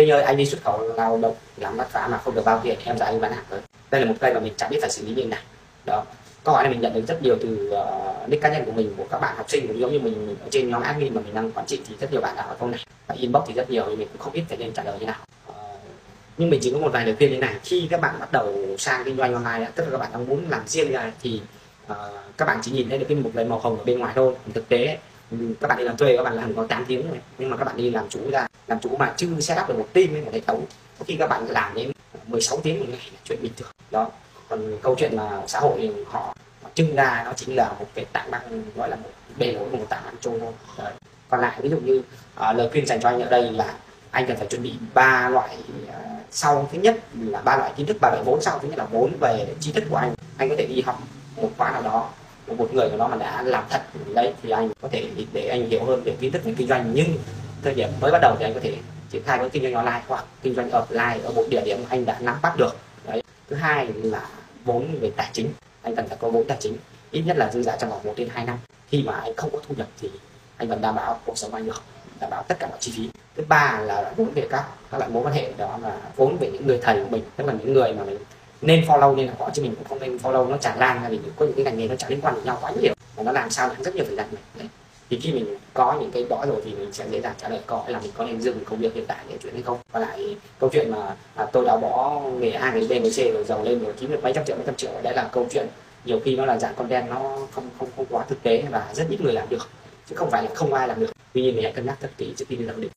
Linh ơi anh đi xuất khẩu lao động làm bắt phá mà không được bao tiền em giờ anh bán hàng rồi đây là một cây mà mình chẳng biết phải xử lý như thế nào. Đó. Câu hỏi này mình nhận được rất nhiều từ uh, nick cá nhân của mình của các bạn học sinh cũng giống như mình ở trên nhóm admin mà mình đang quản trị thì rất nhiều bạn đã hỏi câu này. Và inbox thì rất nhiều thì mình cũng không biết phải nên trả lời như nào. Uh, nhưng mình chỉ có một vài lời khuyên như này. Khi các bạn bắt đầu sang kinh doanh online tức là các bạn đang muốn làm riêng ra thì uh, các bạn chỉ nhìn thấy được cái mục lệnh màu hồng ở bên ngoài thôi. Thực tế các bạn đi làm thuê các bạn làm có 8 tiếng rồi nhưng mà các bạn đi làm chủ ra làm chủ mà chưa set up được một team hay một hệ thống. Có khi các bạn làm đến 16 tiếng một ngày là chuyện bình thường. Đó. Còn câu chuyện mà xã hội họ, họ trưng ra nó chính là một cái tảng băng gọi là một bề nổi một tảng băng trôi thôi. Đấy. còn lại ví dụ như uh, lời khuyên dành cho anh ở đây là anh cần phải chuẩn bị ba loại uh, sau. Thứ nhất là ba loại kiến thức ba loại vốn sau. Thứ nhất là vốn về tri thức của anh. Anh có thể đi học một khóa nào đó của một người nào đó mà đã làm thật. Đấy, thì anh có thể để anh hiểu hơn về kiến thức về kinh doanh. Nhưng thời điểm mới bắt đầu thì anh có thể triển khai với kinh doanh online hoặc kinh doanh offline ở một địa điểm anh đã nắm bắt được. Đấy. Thứ hai là vốn về tài chính. Anh cần phải có vốn tài chính. Ít nhất là dư giả trong vòng 1 đến 2 năm. Khi mà anh không có thu nhập thì anh vẫn đảm bảo cuộc sống anh được, đảm bảo tất cả mọi chi phí. Thứ ba là vốn về các các loại mối quan hệ. Đó là vốn về những người thầy của mình, tức là những người mà mình nên follow nên là họ chứ mình cũng không nên follow nó tràn lan vì có những cái ngành nghề nó chẳng liên quan đến nhau quá nhiều. Và nó làm sao lãng rất nhiều thời gian mình đấy. thì khi mình có những cái đó rồi thì mình sẽ dễ dàng trả lời câu là mình có nên dừng công việc hiện tại để chuyện hay không? Và lại câu chuyện mà à, tôi đã bỏ nghề A nghề B nghề C rồi giàu lên rồi kiếm được mấy trăm triệu mấy trăm triệu đấy là câu chuyện nhiều khi nó là dạng content nó không không không quá thực tế và rất ít người làm được. Chứ không phải là không ai làm được. Tuy nhiên mình hãy cân nhắc thật kỹ trước khi đi làm được